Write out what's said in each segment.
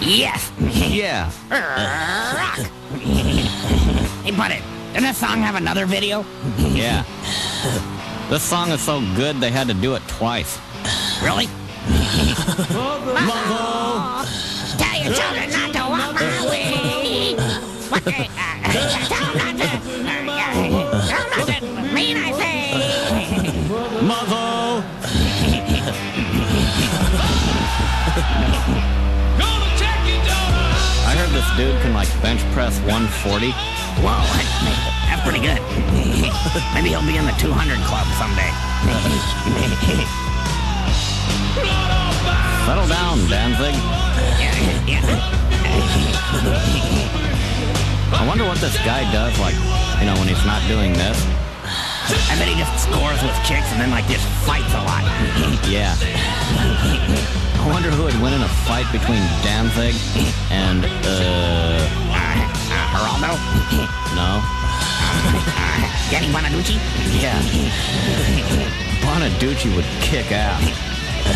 Yes. Yeah. Rock. hey, but it. Doesn't this song have another video? Yeah. This song is so good they had to do it twice. Really? Tell your children not to walk my way. What they, uh, tell them not to. Uh, tell them not to. Mean, I say. Mother! This dude can like bench press 140. Whoa, that- that's pretty good. Maybe he'll be in the 200 club someday. Settle down, Danzig. Yeah, yeah. I wonder what this guy does, like, you know, when he's not doing this. I bet he just scores with chicks and then like just fights a lot. Yeah. I wonder who would win in a fight between Danzig and, uh, Geraldo? no? Danny Bonaduce? Yeah. Bonaduce would kick ass.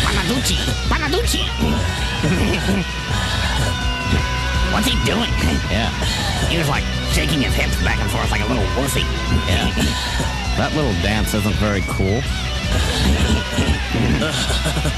Bonaduce! Bonaduce! What's he doing? Yeah. He was like shaking his hips back and forth like a little wussy. Yeah. That little dance isn't very cool.